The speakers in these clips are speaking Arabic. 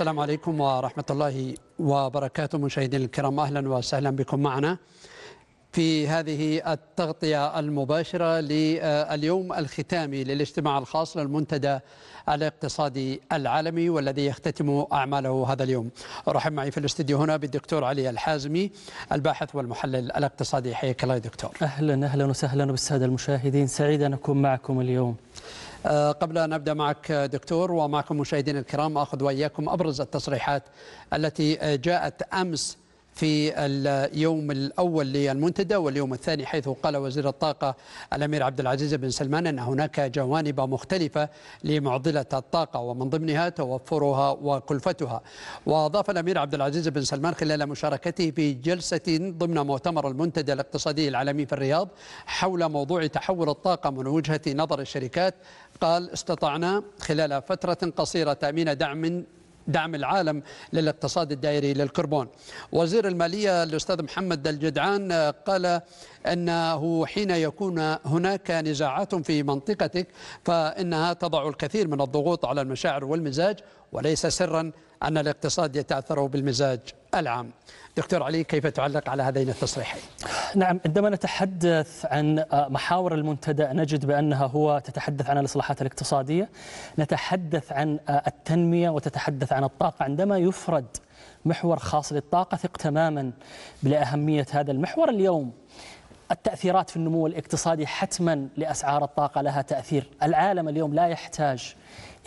السلام عليكم ورحمة الله وبركاته مشاهدينا الكرام أهلا وسهلا بكم معنا في هذه التغطية المباشرة لليوم الختامي للاجتماع الخاص للمنتدى الاقتصادي العالمي والذي يختتم أعماله هذا اليوم. أرحب معي في الاستديو هنا بالدكتور علي الحازمي الباحث والمحلل الاقتصادي. حياك الله يا دكتور. أهلا أهلا وسهلا بالسادة المشاهدين. سعيد أن أكون معكم اليوم. قبل أن نبدأ معك دكتور ومعكم مشاهدينا الكرام أخذ وإياكم أبرز التصريحات التي جاءت أمس في اليوم الأول للمنتدى واليوم الثاني حيث قال وزير الطاقة الأمير عبد العزيز بن سلمان أن هناك جوانب مختلفة لمعضلة الطاقة ومن ضمنها توفرها وكلفتها. وأضاف الأمير عبد العزيز بن سلمان خلال مشاركته في جلسة ضمن مؤتمر المنتدى الاقتصادي العالمي في الرياض حول موضوع تحول الطاقة من وجهة نظر الشركات قال استطعنا خلال فترة قصيرة تأمين دعم دعم العالم للاقتصاد الدائري للكربون. وزير المالية الأستاذ محمد الجدعان قال أنه حين يكون هناك نزاعات في منطقتك فإنها تضع الكثير من الضغوط على المشاعر والمزاج وليس سرا أن الاقتصاد يتأثر بالمزاج العام. دكتور علي كيف تعلق على هذين التصريحين؟ نعم عندما نتحدث عن محاور المنتدى نجد بأنها هو تتحدث عن الإصلاحات الاقتصادية نتحدث عن التنمية وتتحدث عن الطاقة. عندما يفرد محور خاص للطاقة ثق تماما بأهمية هذا المحور اليوم التأثيرات في النمو الاقتصادي حتما لأسعار الطاقة لها تأثير. العالم اليوم لا يحتاج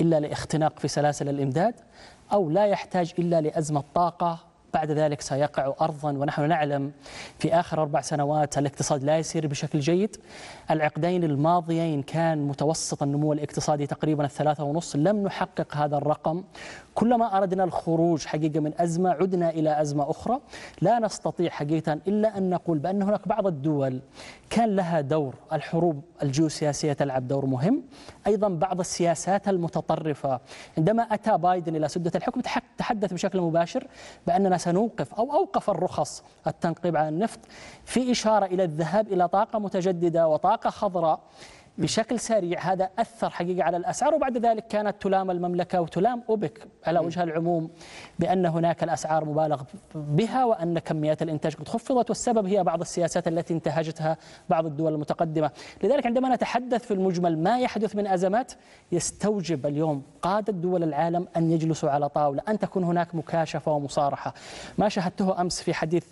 إلا لإختناق في سلاسل الإمداد أو لا يحتاج إلا لأزمة طاقة بعد ذلك سيقع أرضا ونحن نعلم في آخر أربع سنوات الاقتصاد لا يسير بشكل جيد. العقدين الماضيين كان متوسط النمو الاقتصادي تقريبا الثلاثة ونص. لم نحقق هذا الرقم. كلما أردنا الخروج حقيقة من أزمة عدنا إلى أزمة أخرى. لا نستطيع حقيقة إلا أن نقول بأن هناك بعض الدول كان لها دور الحروب الجيوسياسية تلعب دور مهم. أيضا بعض السياسات المتطرفة. عندما أتى بايدن إلى سدة الحكم تحدث بشكل مباشر بأننا سنوقف أو أوقف الرخص. التنقيب عن النفط في إشارة إلى الذهاب إلى طاقة متجددة وطاقة خضراء. بشكل سريع. هذا أثر حقيقة على الأسعار وبعد ذلك كانت تلام المملكة وتلام أوبك على وجه العموم بأن هناك الأسعار مبالغ بها وأن كميات الإنتاج قد خفضت والسبب هي بعض السياسات التي انتهجتها بعض الدول المتقدمة. لذلك عندما نتحدث في المجمل ما يحدث من أزمات يستوجب اليوم قادة دول العالم أن يجلسوا على طاولة أن تكون هناك مكاشفة ومصارحة. ما شاهدته أمس في حديث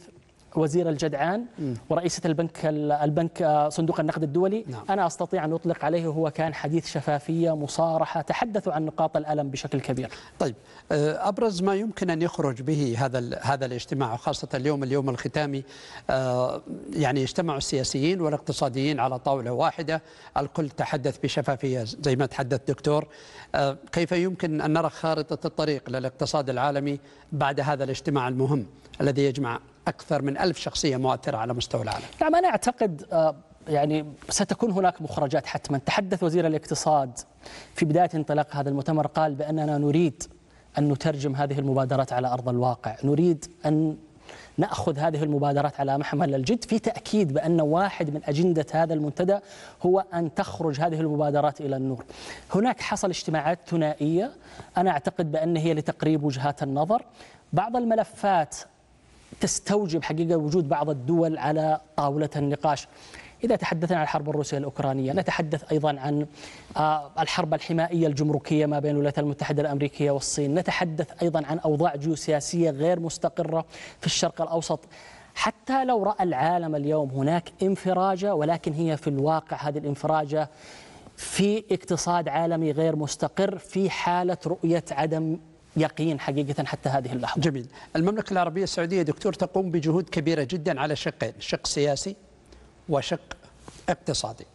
وزير الجدعان ورئيسة البنك البنك صندوق النقد الدولي. نعم. أنا أستطيع أن أطلق عليه هو كان حديث شفافية مصارحة تحدثوا عن نقاط الألم بشكل كبير. طيب أبرز ما يمكن أن يخرج به هذا هذا الاجتماع وخاصة اليوم اليوم الختامي يعني اجتمعوا السياسيين والاقتصاديين على طاولة واحدة. الكل تحدث بشفافية زي ما تحدث دكتور. كيف يمكن أن نرى خارطة الطريق للاقتصاد العالمي بعد هذا الاجتماع المهم الذي يجمع أكثر من ألف شخصية مؤثرة على مستوى العالم. نعم أنا أعتقد يعني ستكون هناك مخرجات حتما. تحدث وزير الاقتصاد في بداية انطلاق هذا المؤتمر قال بأننا نريد أن نترجم هذه المبادرات على أرض الواقع. نريد أن نأخذ هذه المبادرات على محمل الجد في تأكيد بأن واحد من أجندة هذا المنتدى هو أن تخرج هذه المبادرات إلى النور. هناك حصل اجتماعات ثنائية. أنا أعتقد بأن هي لتقريب وجهات النظر. بعض الملفات تستوجب حقيقة وجود بعض الدول على طاولة النقاش. إذا تحدثنا عن الحرب الروسية الأوكرانية نتحدث أيضا عن الحرب الحمائية الجمركية ما بين الولايات المتحدة الأمريكية والصين. نتحدث أيضا عن أوضاع جيوسياسية غير مستقرة في الشرق الأوسط. حتى لو رأى العالم اليوم هناك انفراجة ولكن هي في الواقع هذه الانفراجة في اقتصاد عالمي غير مستقر في حالة رؤية عدم يقين حقيقة حتى هذه اللحظة. جميل. المملكة العربية السعودية دكتور تقوم بجهود كبيرة جدا على شقين شق سياسي وشق اقتصادي.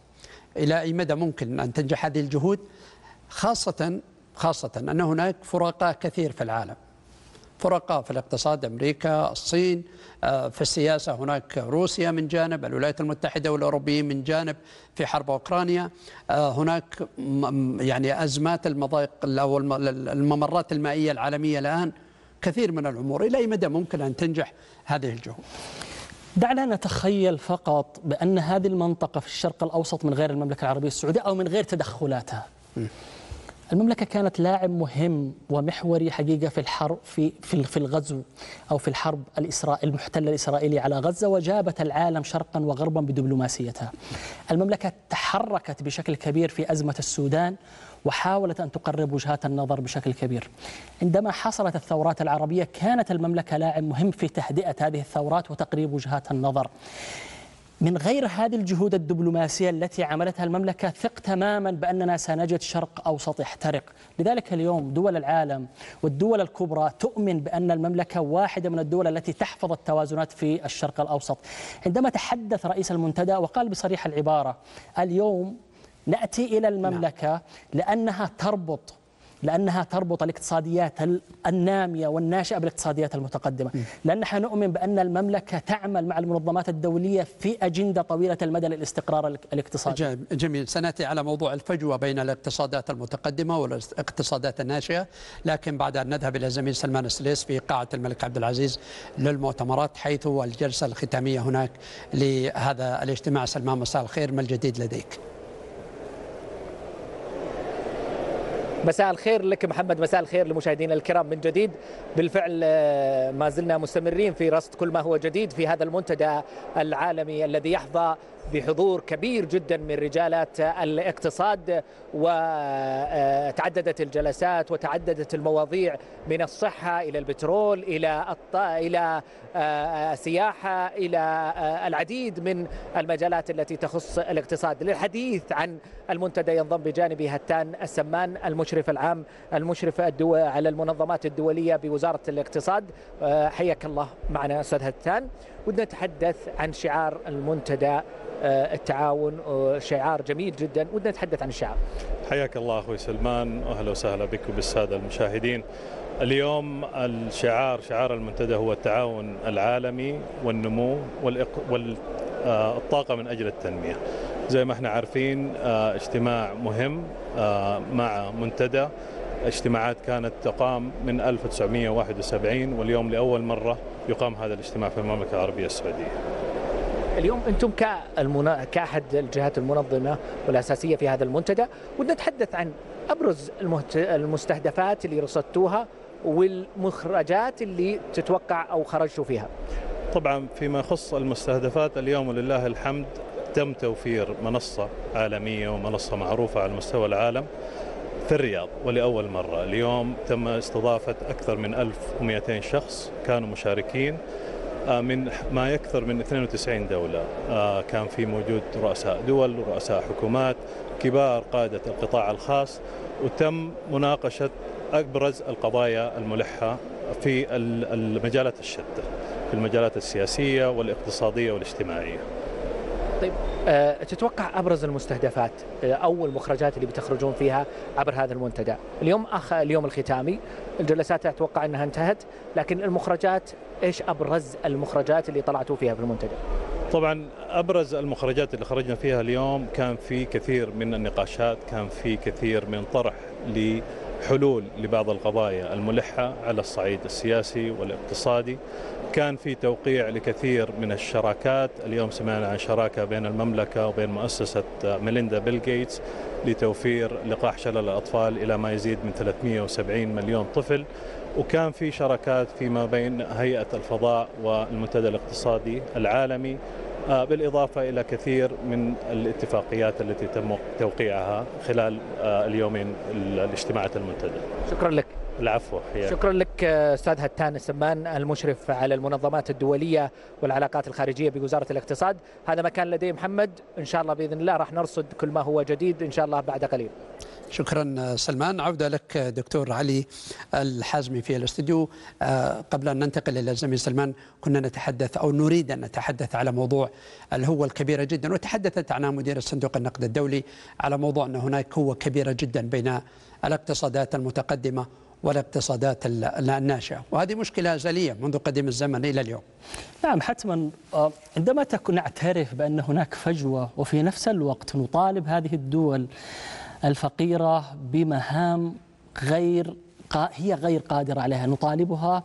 إلى أي مدى ممكن أن تنجح هذه الجهود؟ خاصة خاصة أن هناك فرقاء كثير في العالم. فرقاء في الاقتصاد أمريكا الصين في السياسة هناك روسيا من جانب الولايات المتحدة والأوروبيين من جانب في حرب أوكرانيا هناك يعني أزمات المضايق أو الممرات المائية العالمية الآن كثير من الأمور. إلى أي مدى ممكن أن تنجح هذه الجهود؟ دعنا نتخيل فقط بأن هذه المنطقة في الشرق الأوسط من غير المملكة العربية السعودية أو من غير تدخلاتها. المملكة كانت لاعب مهم ومحوري حقيقة في الحرب في في في الغزو أو في الحرب الإسرائيل المحتلة الإسرائيلي على غزة وجابت العالم شرقا وغربا بدبلوماسيتها. المملكة تحركت بشكل كبير في أزمة السودان وحاولت أن تقرب وجهات النظر بشكل كبير عندما حصلت الثورات العربية كانت المملكة لاعب مهم في تهدئة هذه الثورات وتقريب وجهات النظر من غير هذه الجهود الدبلوماسية التي عملتها المملكة ثق تماما بأننا سنجد شرق أوسط يحترق. لذلك اليوم دول العالم والدول الكبرى تؤمن بأن المملكة واحدة من الدول التي تحفظ التوازنات في الشرق الأوسط. عندما تحدث رئيس المنتدى وقال بصريح العبارة اليوم نأتي إلى المملكة لأنها تربط لأنها تربط الاقتصاديات النامية والناشئة بالاقتصاديات المتقدمة، لانها نؤمن بأن المملكة تعمل مع المنظمات الدولية في أجندة طويلة المدى للاستقرار الاقتصادي. جميل، سنأتي على موضوع الفجوة بين الاقتصادات المتقدمة والاقتصادات الناشئة، لكن بعد أن نذهب إلى زميل سلمان السليس في قاعة الملك عبد العزيز للمؤتمرات حيث الجلسة الختامية هناك لهذا الاجتماع. سلمان مساء الخير. ما الجديد لديك؟ مساء الخير لك محمد مساء الخير لمشاهدينا الكرام. من جديد بالفعل آه، ما زلنا مستمرين في رصد كل ما هو جديد في هذا المنتدى العالمي الذي يحظى بحضور كبير جدا من رجالات الاقتصاد وتعددت الجلسات وتعددت المواضيع من الصحة إلى البترول إلى. إلى السياحة إلى العديد من المجالات التي تخص الاقتصاد للحديث عن المنتدى ينضم بجانبي هتان السمان المشرف العام المشرف الدو... على المنظمات الدولية بوزارة الاقتصاد حياك الله معنا أستاذ هتان ودنا نتحدث عن شعار المنتدى آه، التعاون شعار جميل جدا ودنا نتحدث عن الشعار. حياك الله أخوي سلمان. واهلا وسهلا بك وبالساده المشاهدين. اليوم الشعار شعار المنتدى هو التعاون العالمي والنمو والطاقه من أجل التنمية. زي ما إحنا عارفين آه، اجتماع مهم آه، مع منتدى. اجتماعات كانت تقام من 1971 واليوم لأول مرة يقام هذا الاجتماع في المملكة العربية السعودية اليوم أنتم كالمنا... كأحد الجهات المنظمة والأساسية في هذا المنتدى ودنا نتحدث عن أبرز المهت... المستهدفات اللي رصدتوها والمخرجات اللي تتوقع أو خرجتوا فيها. طبعا فيما يخص المستهدفات اليوم ولله الحمد تم توفير منصة عالمية ومنصة معروفة على مستوى العالم في الرياض ولأول مرة. اليوم تم استضافة أكثر من 1200 شخص كانوا مشاركين آه، من ما يكثر من 92 دولة. آه، كان في موجود رؤساء دول ورؤساء حكومات كبار قادة القطاع الخاص وتم مناقشة أبرز القضايا الملحة في المجالات الشتى في المجالات السياسية والاقتصادية والاجتماعية. طيب أه تتوقع أبرز المستهدفات أه أو المخرجات اللي بتخرجون فيها عبر هذا المنتدى؟ اليوم اخ اليوم الختامي الجلسات أتوقع إنها انتهت لكن المخرجات إيش أبرز المخرجات اللي طلعتوا فيها في المنتدى؟ طبعا أبرز المخرجات اللي خرجنا فيها اليوم كان في كثير من النقاشات كان في كثير من طرح لحلول لبعض القضايا الملحة على الصعيد السياسي والاقتصادي. كان في توقيع لكثير من الشراكات. اليوم سمعنا عن شراكة بين المملكة وبين مؤسسة ميليندا بيل جيتس لتوفير لقاح شلل الأطفال إلى ما يزيد من 370 مليون طفل. وكان في شراكات فيما بين هيئة الفضاء والمنتدى الاقتصادي العالمي بالإضافة إلى كثير من الاتفاقيات التي تم توقيعها خلال آه، اليومين الاجتماعات المنتدى. شكرا لك. العفو حياك. شكرا لك أستاذ هتان السمان المشرف على المنظمات الدولية والعلاقات الخارجية بوزارة الاقتصاد. هذا ما كان لدي محمد. إن شاء الله بإذن الله راح نرصد كل ما هو جديد إن شاء الله بعد قليل. شكرا سلمان. عودة لك دكتور علي الحازمي في الاستوديو. آه، قبل أن ننتقل إلى الزميل سلمان كنا نتحدث أو نريد أن نتحدث على موضوع الهوة الكبيرة جدا وتحدثت عنها مدير الصندوق النقد الدولي على موضوع أن هناك هوة كبيرة جدا بين الاقتصادات المتقدمة والاقتصادات الناشئة. وهذه مشكلة أزلية منذ قديم الزمن إلى اليوم. نعم حتما. آه، عندما نعترف بأن هناك فجوة وفي نفس الوقت نطالب هذه الدول الفقيرة بمهام غير هي غير قادرة عليها نطالبها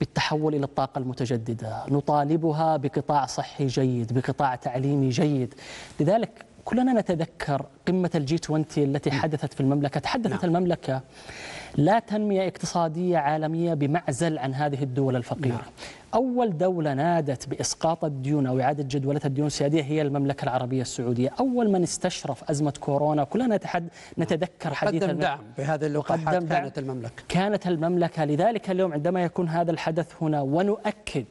بالتحول إلى الطاقة المتجددة نطالبها بقطاع صحي جيد بقطاع تعليمي جيد. لذلك كلنا نتذكر قمة ال G 20 التي حدثت في المملكة تحدثت نعم. المملكة لا تنمية اقتصادية عالمية بمعزل عن هذه الدول الفقيرة. نعم. أول دولة نادت بإسقاط الديون أو إعادة جدولة الديون السيادية هي المملكة العربية السعودية. أول من استشرف أزمة كورونا كلنا نتحد نتذكر حديث قدم دعم بهذه اللقاحات كانت المملكة. كانت المملكة. لذلك اليوم عندما يكون هذا الحدث هنا ونؤكد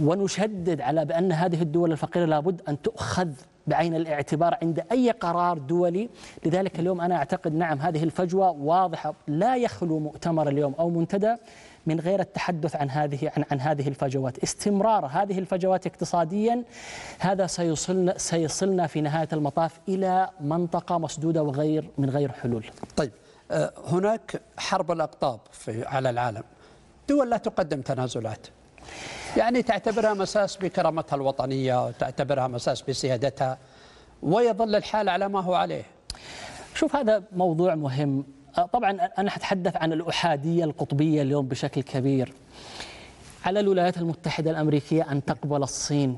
ونشدد على بأن هذه الدول الفقيرة لابد أن تؤخذ بعين الاعتبار عند أي قرار دولي لذلك اليوم أنا أعتقد نعم هذه الفجوة واضحة لا يخلو مؤتمر اليوم أو منتدى من غير التحدث عن هذه عن, عن هذه الفجوات، استمرار هذه الفجوات اقتصاديا هذا سيوصلنا سيصلنا في نهاية المطاف إلى منطقة مسدودة وغير من غير حلول. طيب آه، هناك حرب الأقطاب في على العالم. دول لا تقدم تنازلات. يعني تعتبرها مساس بكرامتها الوطنية وتعتبرها مساس بسيادتها ويظل الحال على ما هو عليه. شوف هذا موضوع مهم. آه، طبعا أنا أتحدث عن الأحادية القطبية اليوم بشكل كبير. على الولايات المتحدة الأمريكية أن تقبل الصين.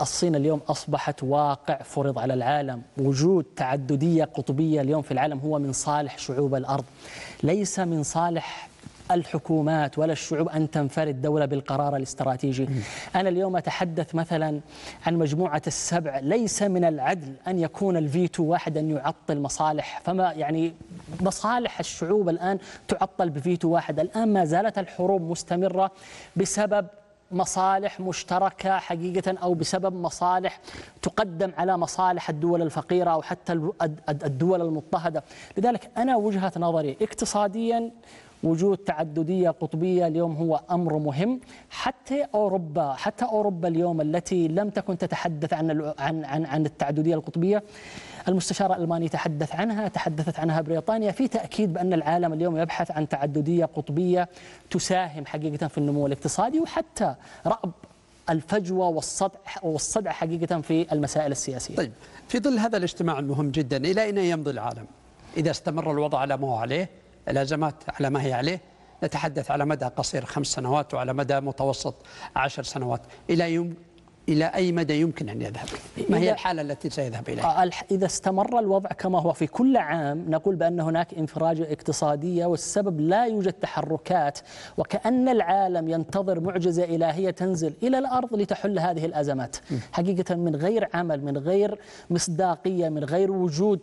الصين اليوم أصبحت واقع فرض على العالم. وجود تعددية قطبية اليوم في العالم هو من صالح شعوب الأرض ليس من صالح الحكومات ولا الشعوب أن تنفرد دولة بالقرار الاستراتيجي. أنا اليوم أتحدث مثلا عن مجموعة السبع ليس من العدل أن يكون الفيتو واحدا يعطل مصالح. فما يعني مصالح الشعوب الآن تعطل بفيتو واحد. الآن ما زالت الحروب مستمرة بسبب مصالح مشتركة حقيقة أو بسبب مصالح تقدم على مصالح الدول الفقيرة أو حتى الدول المضطهدة. لذلك أنا وجهة نظري اقتصاديا وجود تعددية قطبية اليوم هو أمر مهم. حتى أوروبا حتى أوروبا اليوم التي لم تكن تتحدث عن عن عن, عن التعددية القطبية المستشار الألماني تحدث عنها تحدثت عنها بريطانيا في تأكيد بأن العالم اليوم يبحث عن تعددية قطبية تساهم حقيقة في النمو الاقتصادي وحتى رأب الفجوة والصدع والصدع حقيقة في المسائل السياسية. طيب في ظل هذا الاجتماع المهم جدا إلى أين يمضي العالم إذا استمر الوضع على ما هو عليه؟ الأزمات على ما هي عليه. نتحدث على مدى قصير خمس سنوات وعلى مدى متوسط عشر سنوات. إلى يوم إلى أي مدى يمكن أن يذهب؟ ما هي الحالة التي سيذهب إليها؟ آه، إذا استمر الوضع كما هو في كل عام نقول بأن هناك انفراجة اقتصادية والسبب لا يوجد تحركات وكأن العالم ينتظر معجزة إلهية تنزل إلى الأرض لتحل هذه الأزمات. حقيقة من غير عمل من غير مصداقية من غير وجود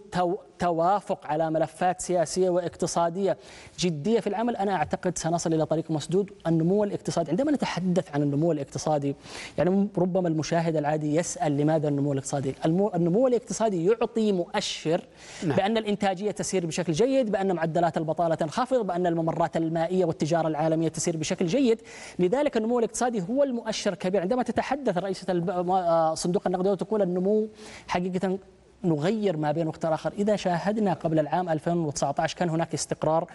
توافق على ملفات سياسية واقتصادية جدية في العمل. أنا أعتقد سنصل إلى طريق مسدود. النمو الاقتصادي عندما نتحدث عن النمو الاقتصادي يعني ربما المشاهد العادي يسأل لماذا النمو الاقتصادي؟ النمو الاقتصادي يعطي مؤشر نعم. بأن الإنتاجية تسير بشكل جيد بأن معدلات البطالة تنخفض بأن الممرات المائية والتجارة العالمية تسير بشكل جيد. لذلك النمو الاقتصادي هو المؤشر الكبير. عندما تتحدث رئيسة آه، صندوق النقد وتقول النمو حقيقة نغير ما بين وقت آخر. إذا شاهدنا قبل العام 2019 كان هناك استقرار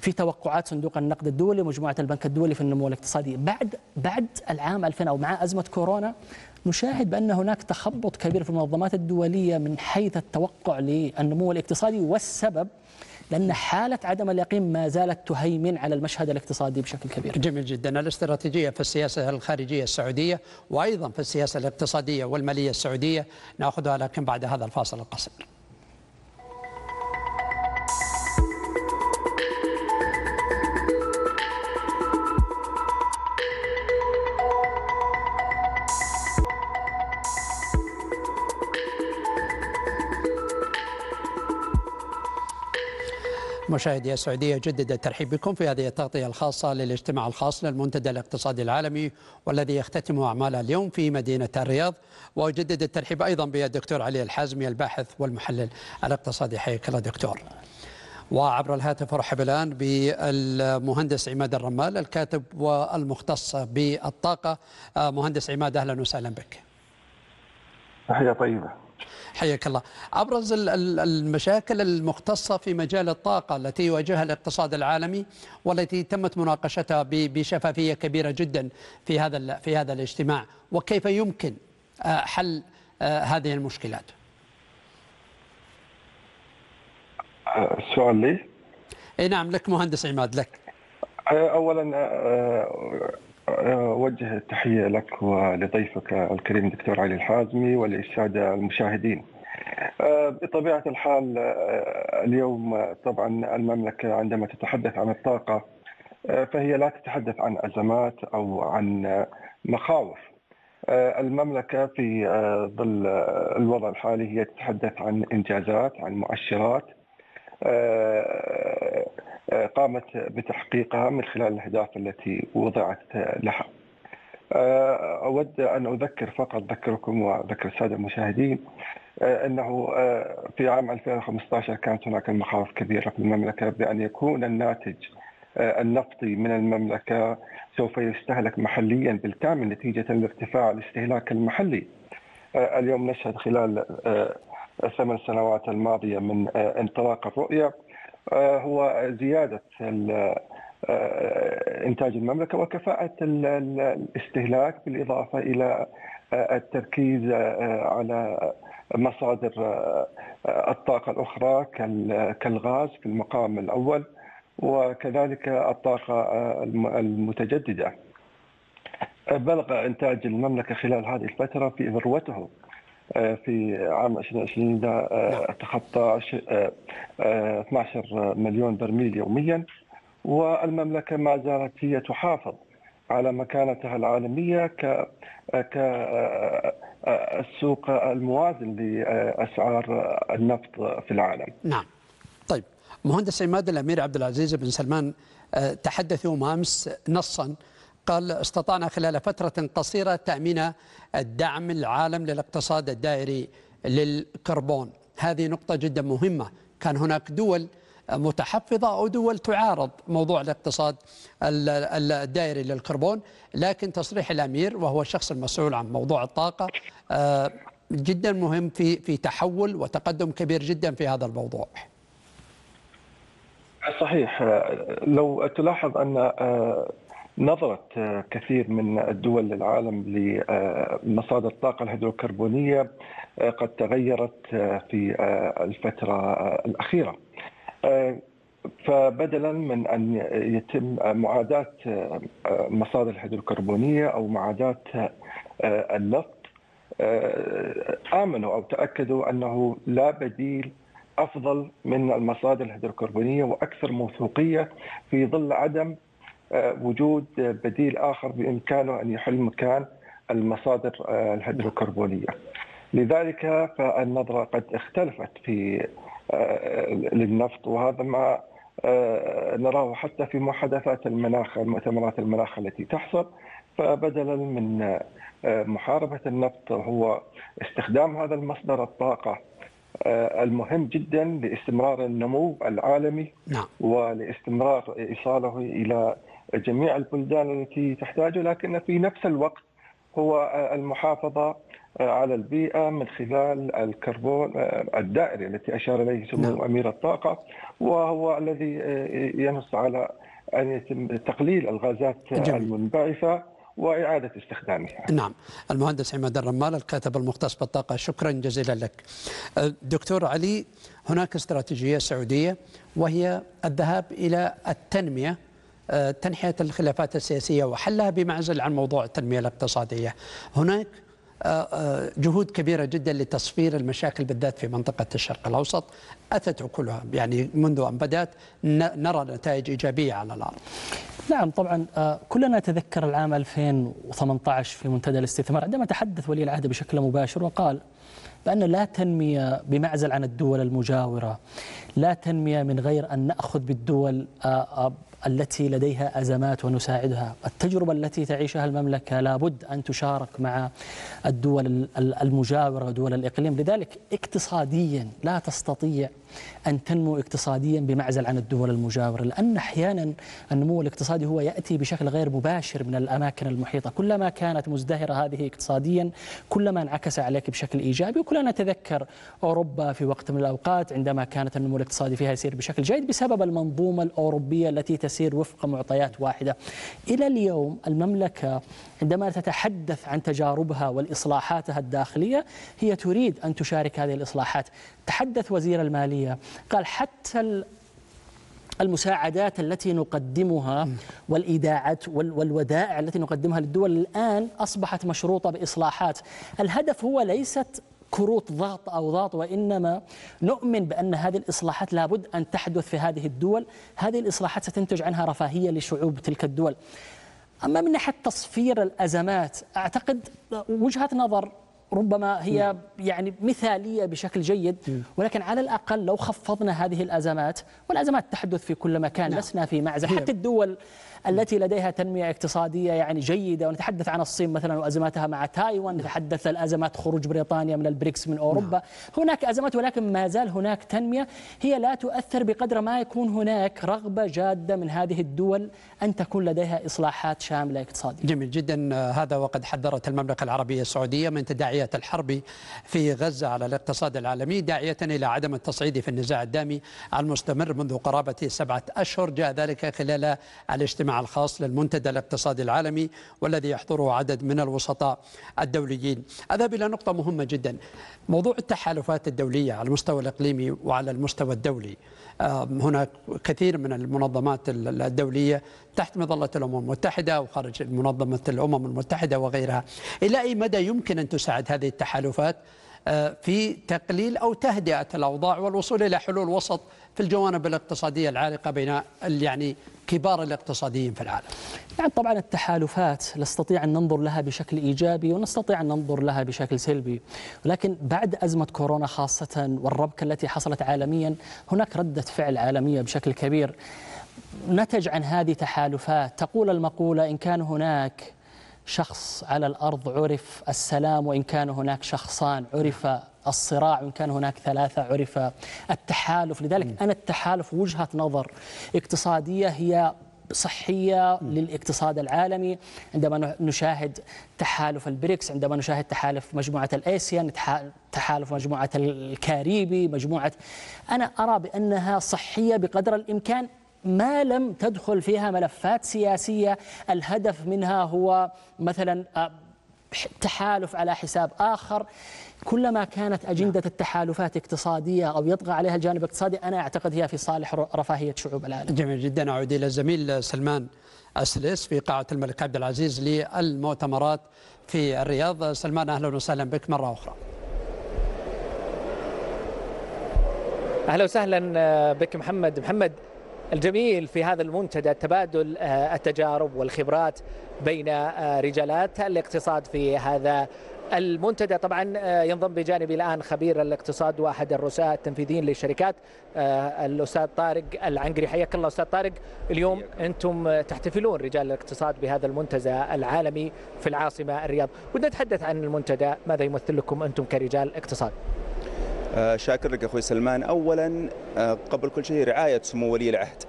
في توقعات صندوق النقد الدولي ومجموعة البنك الدولي في النمو الاقتصادي. بعد بعد العام 2000 أو مع أزمة كورونا نشاهد بأن هناك تخبط كبير في المنظمات الدولية من حيث التوقع للنمو الاقتصادي والسبب لأن حالة عدم اليقين ما زالت تهيمن على المشهد الاقتصادي بشكل كبير. جميل جدا. الاستراتيجية في السياسة الخارجية السعودية وأيضا في السياسة الاقتصادية والمالية السعودية نأخذها لكن بعد هذا الفاصل القصير. مشاهدي السعودية جدد الترحيب بكم في هذه التغطية الخاصة للاجتماع الخاص للمنتدى الاقتصادي العالمي والذي يختتم أعماله اليوم في مدينة الرياض وأجدد الترحيب أيضا بالدكتور علي الحازمي الباحث والمحلل الاقتصادي حياك الله دكتور وعبر الهاتف أرحب الآن بالمهندس عماد الرمال الكاتب والمختص بالطاقة مهندس عماد أهلا وسهلا بك. تحيه طيبة. حياك الله. أبرز المشاكل المختصة في مجال الطاقة التي يواجهها الاقتصاد العالمي والتي تمت مناقشتها بشفافية كبيرة جدا في هذا في هذا الاجتماع. وكيف يمكن آه، حل آه، هذه المشكلات؟ السؤال لي؟ إي نعم لك مهندس عماد لك. اولا أوجه التحية لك ولضيفك الكريم دكتور علي الحازمي وللسادة المشاهدين. آه، بطبيعة الحال آه، اليوم آه، طبعا المملكة عندما تتحدث عن الطاقة فهي لا تتحدث عن أزمات أو عن مخاوف. المملكة في ظل الوضع الحالي هي تتحدث عن إنجازات عن مؤشرات. قامت بتحقيقها من خلال الأهداف التي وضعت آه، لها. آه، أود أن أذكر فقط أذكركم وأذكر السادة المشاهدين آه، آه، في عام 2015 كانت هناك مخاوف كبيرة في المملكة بأن يكون الناتج آه، النفطي من المملكة سوف يستهلك محليا بالكامل نتيجة لارتفاع الاستهلاك المحلي. آه، اليوم نشهد خلال آه، الثمان سنوات الماضية من آه، انطلاق الرؤية. آه، هو زيادة ال- آه، إنتاج المملكة وكفاءة ال- ال- الاستهلاك بالإضافة إلى آه، التركيز آه، على مصادر آه، الطاقة الأخرى كال- كالغاز في المقام الأول وكذلك الطاقة آه، الم- المتجددة. بلغ إنتاج المملكة خلال هذه الفترة في ذروته آه، في عام 2020 آه، تخطى عش- آه، آه، 12 مليون برميل يوميا والمملكة ما زالت هي تحافظ على مكانتها العالمية ك ك السوق الموازن لأسعار النفط في العالم. نعم. طيب مهندس عماد الأمير عبد العزيز بن سلمان آه، تحدث يوم أمس نصا قال استطعنا خلال فترة قصيرة تأمين الدعم العالم للاقتصاد الدائري للكربون. هذه نقطة جدا مهمة. كان هناك دول متحفظة أو دول تعارض موضوع الاقتصاد ال- ال- الدائري للكربون لكن تصريح الأمير وهو الشخص المسؤول عن موضوع الطاقة آه، جدا مهم في في تحول وتقدم كبير جدا في هذا الموضوع. صحيح. لو تلاحظ أن آه، نظرة آه، كثير من الدول للعالم لمصادر الطاقة الهيدروكربونية آه، قد تغيرت آه، في آه، الفترة آه، الأخيرة. آه، فبدلا من أن يتم معاداة آه، آه، المصادر الهيدروكربونية أو معاداة آه، النفط آه، آمنوا أو تأكدوا أنه لا بديل أفضل من المصادر الهيدروكربونية وأكثر موثوقية في ظل عدم آه، وجود بديل آخر بإمكانه أن يحل مكان المصادر الهيدروكربونية. لذلك فالنظرة قد اختلفت في آه، للنفط وهذا ما آه، نراه حتى في محادثات المناخ مؤتمرات المناخ التي تحصل فبدلا من آه، محاربة النفط هو استخدام هذا المصدر الطاقة المهم جدا لاستمرار النمو العالمي نعم ولاستمرار إيصاله إلى جميع البلدان التي تحتاجه لكن في نفس الوقت هو آه، المحافظة آه، على البيئة من خلال الكربون آه، الدائري التي أشار إليه سمو نعم. أمير الطاقة وهو الذي ينص على أن يتم تقليل الغازات جميل. المنبعثة وإعادة استخدامها. نعم المهندس عماد الرمال الكاتب المختص بالطاقة شكرا جزيلا لك دكتور علي هناك استراتيجية سعودية وهي الذهاب إلى التنمية تنحية الخلافات السياسية وحلها بمعزل عن موضوع التنمية الاقتصادية. هناك أه، أه، جهود كبيرة جدا لتصفير المشاكل بالذات في منطقة الشرق الأوسط. أتت كلها يعني منذ أن بدأت نرى نتائج إيجابية على الأرض. نعم طبعا آه، كلنا نتذكر العام 2018 في منتدى الاستثمار عندما تحدث ولي العهد بشكل مباشر وقال بأن لا تنمية بمعزل عن الدول المجاورة لا تنمية من غير أن نأخذ بالدول آه، آه، التي لديها أزمات ونساعدها. التجربة التي تعيشها المملكة لابد أن تشارك مع الدول ال- المجاورة ودول الإقليم. لذلك اقتصاديا لا تستطيع أن تنمو اقتصاديا بمعزل عن الدول المجاورة لأن أحيانا النمو الاقتصادي هو يأتي بشكل غير مباشر من الأماكن المحيطة. كلما كانت مزدهرة هذه اقتصاديا كلما انعكس عليك بشكل إيجابي. وكلنا نتذكر أوروبا في وقت من الأوقات عندما كانت النمو الاقتصادي فيها يسير بشكل جيد بسبب المنظومة الأوروبية التي تسير وفق معطيات واحدة. إلى اليوم المملكة عندما تتحدث عن تجاربها والإصلاحاتها الداخلية هي تريد أن تشارك هذه الإصلاحات. تحدث وزير المالية قال حتى ال- المساعدات التي نقدمها والإيداعات وال- والودائع التي نقدمها للدول الآن أصبحت مشروطة بإصلاحات. الهدف هو ليست كروت ضغط أو ضغط وإنما نؤمن بأن هذه الإصلاحات لابد أن تحدث في هذه الدول، هذه الإصلاحات ستنتج عنها رفاهية لشعوب تلك الدول. أما من ناحية تصفير الأزمات أعتقد وجهة نظر ربما هي يعني مثالية بشكل جيد ولكن على الأقل لو خفضنا هذه الأزمات والأزمات تحدث في كل مكان نعم. لسنا في معزل. حتى الدول التي لديها تنمية اقتصادية يعني جيدة. ونتحدث عن الصين مثلا وأزماتها مع تايوان. نتحدث عن ازمات خروج بريطانيا من البريكس من أوروبا. هناك أزمات ولكن ما زال هناك تنمية هي لا تؤثر بقدر ما يكون هناك رغبة جادة من هذه الدول أن تكون لديها إصلاحات شاملة اقتصادية. جميل جدا. هذا وقد حذرت المملكة العربية السعودية من تداعيات الحرب في غزة على الاقتصاد العالمي داعية إلى عدم التصعيد في النزاع الدامي المستمر منذ قرابة سبعة أشهر. جاء ذلك خلال الاجتماع الخاص للمنتدى الاقتصادي العالمي والذي يحضره عدد من الوسطاء الدوليين. أذهب إلى نقطة مهمة جدا. موضوع التحالفات الدولية على المستوى الإقليمي وعلى المستوى الدولي. هناك كثير من المنظمات الدولية تحت مظلة الأمم المتحدة وخارج منظمة الأمم المتحدة وغيرها. إلى أي مدى يمكن أن تساعد هذه التحالفات؟ في تقليل أو تهدئة الأوضاع والوصول إلى حلول وسط في الجوانب الاقتصادية العالقة بين يعني كبار الاقتصاديين في العالم. يعني طبعا التحالفات نستطيع أن ننظر لها بشكل إيجابي ونستطيع أن ننظر لها بشكل سلبي ولكن بعد أزمة كورونا خاصة والربكة التي حصلت عالميا هناك ردة فعل عالمية بشكل كبير. نتج عن هذه تحالفات تقول المقولة إن كان هناك شخص على الأرض عرف السلام وإن كان هناك شخصان عرف الصراع وإن كان هناك ثلاثة عرف التحالف. لذلك أنا التحالف وجهة نظر اقتصادية هي صحية للاقتصاد العالمي. عندما نشاهد تحالف البريكس عندما نشاهد تحالف مجموعة الآسيان تحالف مجموعة الكاريبي مجموعة أنا أرى بأنها صحية بقدر الإمكان ما لم تدخل فيها ملفات سياسية الهدف منها هو مثلا تحالف على حساب آخر. كلما كانت أجندة التحالفات اقتصادية أو يطغى عليها الجانب الاقتصادي أنا أعتقد هي في صالح رفاهية شعوب العالم. جميل جدا. أعود إلى الزميل سلمان أسلس في قاعة الملك عبد العزيز للمؤتمرات في الرياض. سلمان أهلا وسهلا بك مرة أخرى. أهلا وسهلا بك محمد. محمد الجميل في هذا المنتدى تبادل التجارب والخبرات بين رجالات الاقتصاد في هذا المنتدى. طبعا ينضم بجانبي الآن خبير الاقتصاد واحد الرؤساء التنفيذيين للشركات الأستاذ طارق العنقري. حياك الله أستاذ طارق. اليوم أنتم تحتفلون رجال الاقتصاد بهذا المنتدى العالمي في العاصمة الرياض. ودنا نتحدث عن المنتدى ماذا يمثل لكم أنتم كرجال اقتصاد؟ آه شاكر لك أخوي سلمان. اولا آه قبل كل شيء رعاية سمو ولي العهد.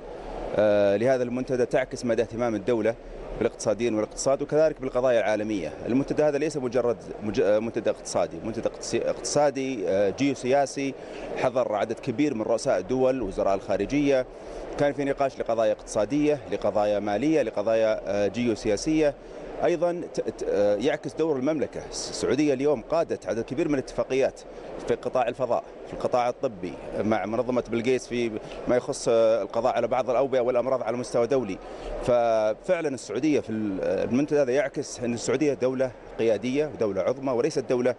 آه لهذا المنتدى تعكس مدى اهتمام الدولة بالاقتصاديين والاقتصاد وكذلك بالقضايا العالمية، المنتدى هذا ليس مجرد منتدى اقتصادي، منتدى اقتصادي جيوسياسي حضر عدد كبير من رؤساء الدول، وزراء الخارجية، كان في نقاش لقضايا اقتصادية، لقضايا مالية، لقضايا جيوسياسية، أيضا يعكس دور المملكة، السعودية اليوم قادت عدد كبير من الاتفاقيات في قطاع الفضاء، في القطاع الطبي مع منظمة بلغيس في ما يخص القضاء على بعض الأوبئة والأمراض على مستوى دولي، ففعلا السعودية في المنتدى هذا يعكس إن السعودية دولة قيادية ودولة عظمى وليست دولة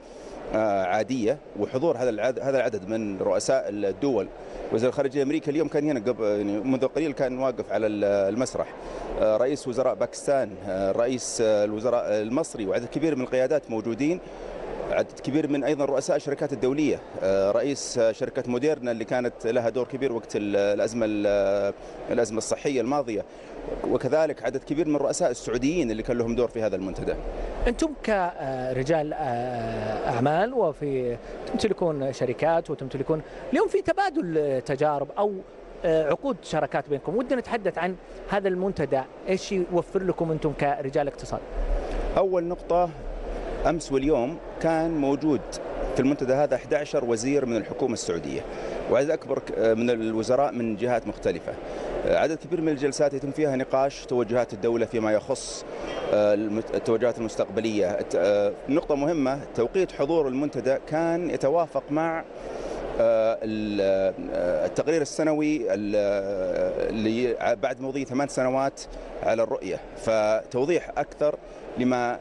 عادية وحضور هذا العدد هذا العدد من رؤساء الدول. وزير الخارجية الأمريكي اليوم كان هنا قبل يعني منذ قليل كان واقف على المسرح. رئيس وزراء باكستان رئيس الوزراء المصري وعدد كبير من القيادات موجودين. عدد كبير من أيضا رؤساء الشركات الدولية رئيس شركة موديرنا اللي كانت لها دور كبير وقت الأزمة الأزمة الصحية الماضية وكذلك عدد كبير من الرؤساء السعوديين اللي كان لهم دور في هذا المنتدى. أنتم كرجال أعمال وفي تمتلكون شركات وتمتلكون اليوم في تبادل تجارب أو عقود شراكات بينكم، ودنا نتحدث عن هذا المنتدى، إيش يوفر لكم أنتم كرجال اقتصاد؟ أول نقطة أمس واليوم كان موجود في المنتدى هذا 11 وزير من الحكومة السعودية وعدد أكبر من الوزراء من جهات مختلفة. عدد كبير من الجلسات يتم فيها نقاش توجهات الدولة فيما يخص التوجهات المستقبلية. نقطة مهمة توقيت حضور المنتدى كان يتوافق مع آه، التقرير السنوي اللي بعد مضي ثمان سنوات على الرؤية فتوضيح أكثر لما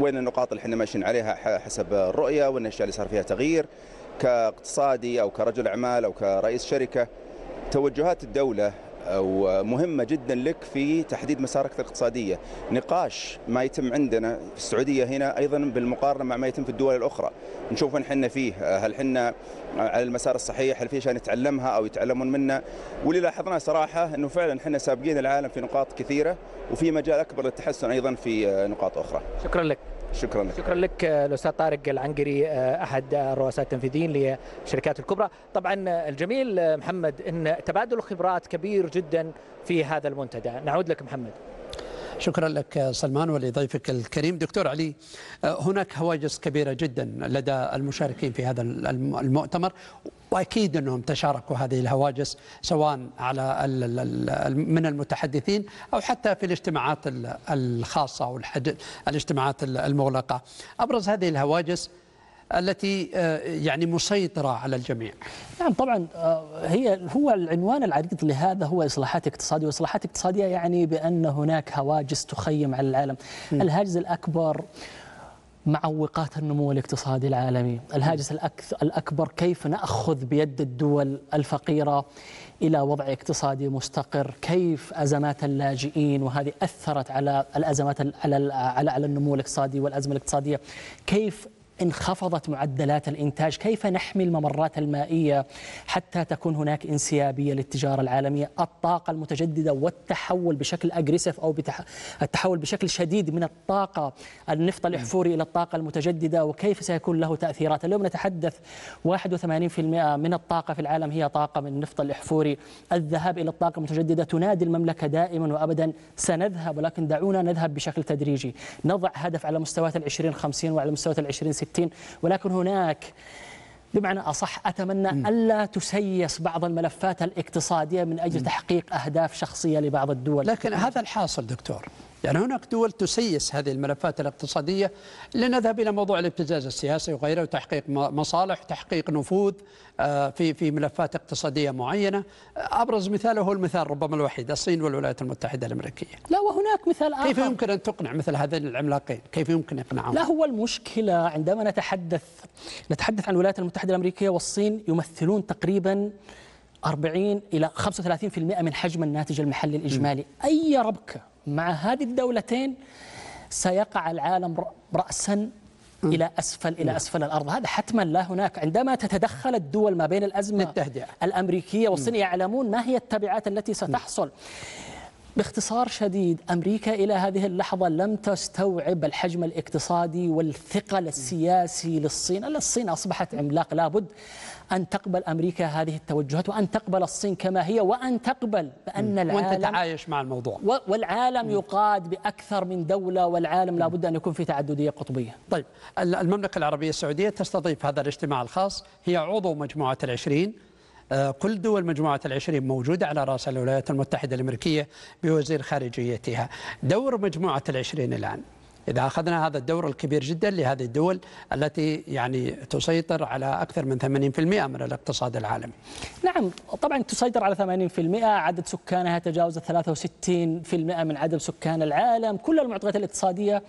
وين النقاط اللي إحنا ماشيين عليها حسب الرؤية وين الأشياء اللي صار فيها تغيير كاقتصادي أو كرجل أعمال أو كرئيس شركة توجهات الدولة ومهمة جدا لك في تحديد مسارك الاقتصادية. نقاش ما يتم عندنا في السعودية هنا أيضا بالمقارنة مع ما يتم في الدول الأخرى. نشوف وين حنا فيه هل حنا على المسار الصحيح هل في أشياء نتعلمها أو يتعلمون منا. واللي لاحظناه صراحة أنه فعلا حنا سابقين العالم في نقاط كثيرة وفي مجال أكبر للتحسن أيضا في نقاط أخرى. شكرا لك. شكرا. لك شكرا لك الأستاذ طارق العنقري أحد الرؤساء التنفيذيين للشركات الكبرى. طبعا الجميل محمد إن تبادل الخبرات كبير جدا في هذا المنتدى. نعود لك محمد. شكرا لك سلمان ولضيفك الكريم. دكتور علي هناك هواجس كبيرة جدا لدى المشاركين في هذا المؤتمر وأكيد أنهم تشاركوا هذه الهواجس سواء على من المتحدثين أو حتى في الاجتماعات الخاصة أو الاجتماعات المغلقة. أبرز هذه الهواجس التي يعني مسيطرة على الجميع. نعم طبعا هي هو العنوان العريض لهذا هو إصلاحات اقتصادية. وإصلاحات اقتصادية يعني بأن هناك هواجس تخيم على العالم. م. الهاجس الأكبر معوقات النمو الاقتصادي العالمي. الهاجس الأكبر كيف نأخذ بيد الدول الفقيرة إلى وضع اقتصادي مستقر؟ كيف أزمات اللاجئين؟ وهذه أثرت على الأزمات على على النمو الاقتصادي والأزمة الاقتصادية. كيف انخفضت معدلات الإنتاج. كيف نحمي الممرات المائية حتى تكون هناك انسيابية للتجارة العالمية؟ الطاقة المتجددة والتحول بشكل أجريسيف أو. التحول بشكل شديد من الطاقة النفط الإحفوري إلى الطاقة المتجددة وكيف سيكون له تأثيرات؟ اليوم نتحدث 81% من الطاقة في العالم هي طاقة من النفط الإحفوري. الذهاب إلى الطاقة المتجددة تنادي المملكة دائما وأبدا. سنذهب ولكن دعونا نذهب بشكل تدريجي. نضع هدف على مستويات العشرين خمسين وعلى مستويات العشرين ستين. ولكن هناك بمعنى أصح أتمنى م. ألا تسيس بعض الملفات الاقتصادية من أجل م. تحقيق أهداف شخصية لبعض الدول لكن هذا الحاصل دكتور يعني هناك دول تسيس هذه الملفات الاقتصادية لنذهب إلى موضوع الابتزاز السياسي وغيره وتحقيق مصالح تحقيق نفوذ في في ملفات اقتصادية معينة. أبرز مثال هو المثال ربما الوحيد الصين والولايات المتحدة الأمريكية. لا وهناك مثال آخر. كيف يمكن أن تقنع مثل هذين العملاقين؟ كيف يمكن إقناعهم لا هو المشكلة عندما نتحدث نتحدث عن الولايات المتحدة الأمريكية والصين يمثلون تقريبا 40 إلى 35% من حجم الناتج المحلي الإجمالي. م. أي ربكة مع هذه الدولتين سيقع العالم رأسا إلى أسفل إلى أسفل الأرض. هذا حتما لا هناك. عندما تتدخل الدول ما بين الأزمة التهدئة. الأمريكية والصين يعلمون ما هي التبعات التي ستحصل. باختصار شديد أمريكا إلى هذه اللحظة لم تستوعب الحجم الاقتصادي والثقل السياسي للصين، الصين أصبحت عملاق. لابد أن تقبل أمريكا هذه التوجهات وأن تقبل الصين كما هي وأن تقبل بأن العالم وان تتعايش مع الموضوع. والعالم يقاد بأكثر من دولة والعالم لابد أن يكون في تعددية قطبية. طيب المملكة العربية السعودية تستضيف هذا الاجتماع الخاص. هي عضو مجموعة العشرين. كل دول مجموعة العشرين موجودة على رأس الولايات المتحدة الأمريكية بوزير خارجيتها. دور مجموعة العشرين الآن. إذا أخذنا هذا الدور الكبير جدا لهذه الدول التي يعني تسيطر على أكثر من 80% من الاقتصاد العالمي. نعم طبعا تسيطر على 80% عدد سكانها يتجاوز 63% من عدد سكان العالم. كل المعطيات الاقتصادية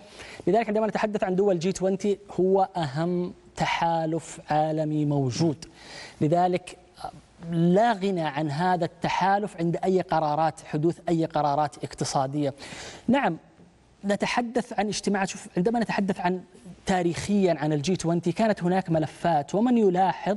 لذلك عندما نتحدث عن دول G 20 هو أهم تحالف عالمي موجود. لذلك لا غنى عن هذا التحالف عند أي قرارات حدوث أي قرارات اقتصادية. نعم نتحدث عن اجتماعات شوف عندما نتحدث عن تاريخيا عن ال G 20 كانت هناك ملفات ومن يلاحظ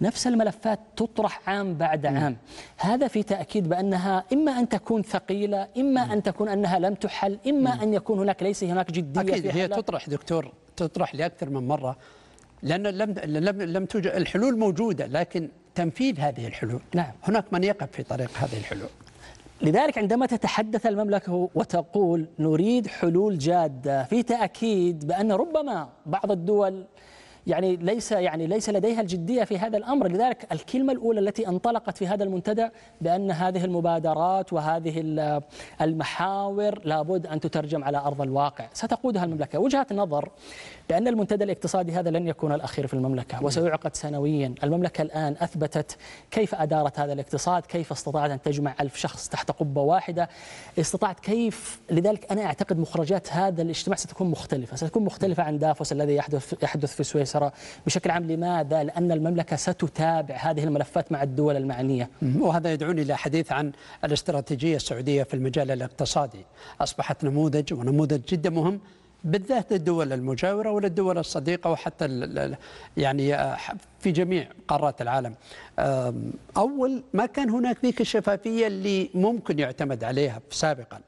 نفس الملفات تطرح عام بعد عام. هذا في تأكيد بأنها إما أن تكون ثقيلة إما أن تكون أنها لم تحل إما أن يكون هناك ليس هناك جدية أكيد هي تطرح دكتور تطرح لأكثر من مرة لأن لم لم لم توجد الحلول موجودة لكن تنفيذ هذه الحلول. نعم. هناك من يقف في طريق هذه الحلول. لذلك عندما تتحدث المملكة وتقول نريد حلول جادة في تأكيد بأن ربما بعض الدول يعني ليس يعني ليس لديها الجدية في هذا الأمر. لذلك الكلمة الأولى التي انطلقت في هذا المنتدى بأن هذه المبادرات وهذه المحاور لابد أن تترجم على أرض الواقع. ستقودها المملكة. وجهة نظر بأن المنتدى الاقتصادي هذا لن يكون الأخير في المملكة. وسيعقد سنويا. المملكة الآن أثبتت كيف أدارت هذا الاقتصاد كيف استطاعت أن تجمع ألف شخص تحت قبة واحدة استطاعت كيف. لذلك أنا أعتقد مخرجات هذا الاجتماع ستكون مختلفة. ستكون مختلفة عن دافوس الذي يحدث يحدث في سويسرا بشكل عام لماذا لأن المملكة ستتابع هذه الملفات مع الدول المعنية وهذا يدعوني إلى حديث عن الاستراتيجية السعودية في المجال الاقتصادي أصبحت نموذج ونموذج جدا مهم بالذات للدول المجاورة وللدول الصديقة وحتى يعني آه، في جميع قارات العالم. أول ما كان هناك ذيك الشفافية اللي ممكن يعتمد عليها سابقا.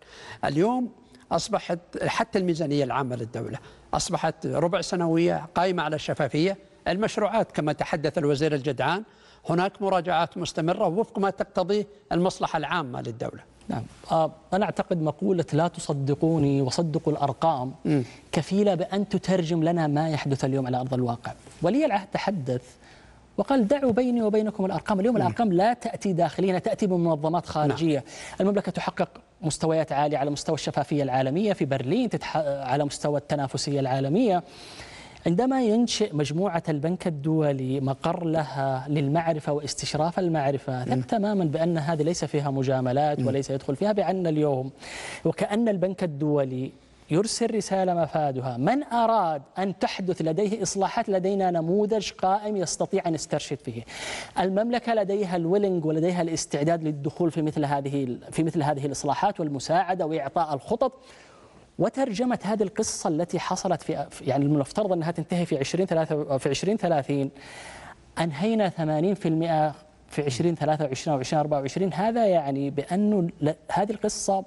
اليوم أصبحت حتى الميزانية العامة للدولة أصبحت ربع سنوية قائمة على الشفافية، المشروعات كما تحدث الوزير الجدعان هناك مراجعات مستمرة وفق ما تقتضيه المصلحة العامة للدولة. نعم آه، أنا أعتقد مقولة لا تصدقوني وصدقوا الأرقام م. كفيلة بأن تترجم لنا ما يحدث اليوم على أرض الواقع ولي العهد تحدث وقال دعوا بيني وبينكم الأرقام اليوم م. الأرقام لا تأتي داخليا تأتي من منظمات خارجية نعم. المملكة تحقق مستويات عالية على مستوى الشفافية العالمية في برلين تتح... على مستوى التنافسية العالمية. عندما ينشئ مجموعة البنك الدولي مقر لها للمعرفة واستشراف المعرفة ثق تماما بأن هذه ليس فيها مجاملات وليس يدخل فيها بأن اليوم وكأن البنك الدولي يرسل رسالة مفادها. من أراد أن تحدث لديه إصلاحات لدينا نموذج قائم يستطيع أن يسترشد فيه. المملكة لديها الويلنج ولديها الاستعداد للدخول في مثل هذه في مثل هذه الإصلاحات والمساعدة وإعطاء الخطط. وترجمة هذه القصة التي حصلت في يعني المفترض أنها تنتهي في 20 في 2030 أنهينا 80% في 2023 و 2024 هذا يعني بأنه هذه القصة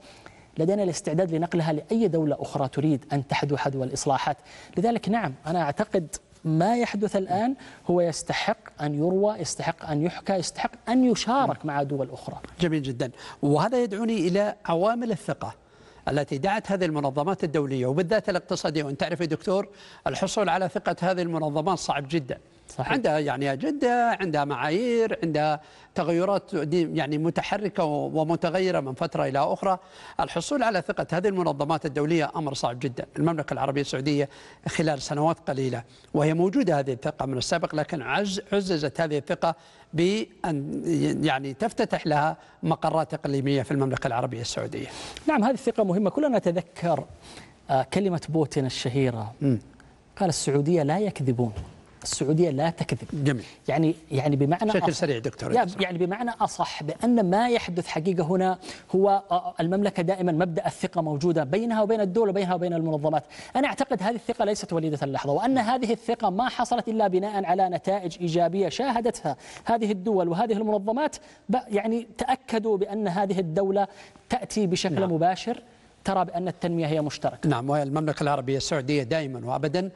لدينا الاستعداد لنقلها لأي دولة أخرى تريد أن تحدو حدوى الإصلاحات لذلك نعم أنا أعتقد ما يحدث الآن هو يستحق أن يروى يستحق أن يحكى يستحق أن يشارك مع دول أخرى. جميل جدا. وهذا يدعوني إلى عوامل الثقة التي دعت هذه المنظمات الدولية وبالذات الاقتصادية. وأنت تعرف دكتور الحصول على ثقة هذه المنظمات صعب جدا. صحيح. عندها يعني أجندة عندها معايير عندها تغيرات يعني متحركة ومتغيرة من فترة إلى أخرى. الحصول على ثقة هذه المنظمات الدولية أمر صعب جدا. المملكة العربية السعودية خلال سنوات قليلة وهي موجودة هذه الثقة من السابق لكن عز عززت هذه الثقة بأن يعني تفتتح لها مقرات إقليمية في المملكة العربية السعودية. نعم هذه الثقة مهمة. كلنا نتذكر آه، كلمة بوتين الشهيرة. م. قال السعودية لا يكذبون. السعودية لا تكذب. جميل. يعني يعني بمعنى بشكل سريع دكتور يعني بمعنى أصح بأن ما يحدث حقيقة هنا هو المملكة دائما مبدأ الثقة موجودة بينها وبين الدول وبينها وبين المنظمات. أنا أعتقد هذه الثقة ليست وليدة اللحظة وأن هذه الثقة ما حصلت إلا بناء على نتائج إيجابية شاهدتها هذه الدول وهذه المنظمات. يعني تأكدوا بأن هذه الدولة تأتي بشكل نعم. مباشر ترى بأن التنمية هي مشتركة. نعم والمملكة العربية السعودية دائما وأبدا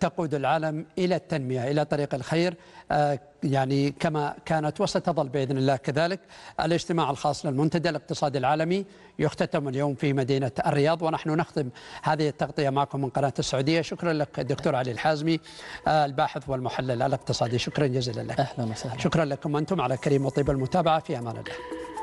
تقود العالم إلى التنمية إلى طريق الخير آه، يعني كما كانت وستظل بإذن الله كذلك. الاجتماع الخاص للمنتدى الاقتصادي العالمي يختتم اليوم في مدينة الرياض ونحن نختم هذه التغطية معكم من قناة السعودية. شكرا لك دكتور علي الحازمي آه، الباحث والمحلل الاقتصادي. شكرا جزيلا لك. أهلا وسهلا. شكرا لكم أنتم على كريم وطيب المتابعة. في أمان الله.